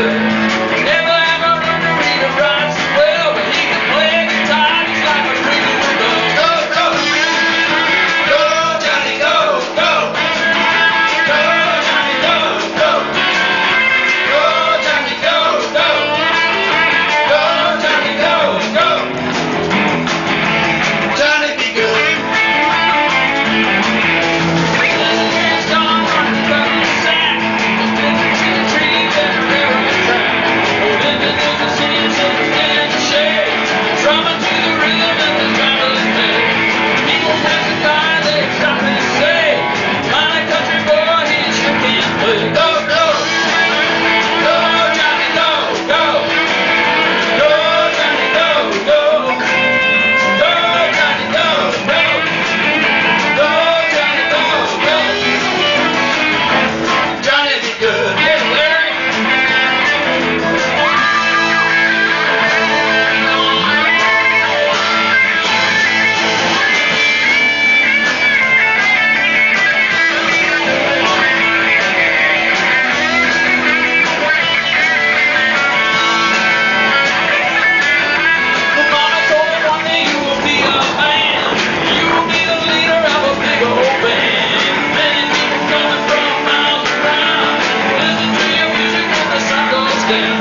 Thank you. Stand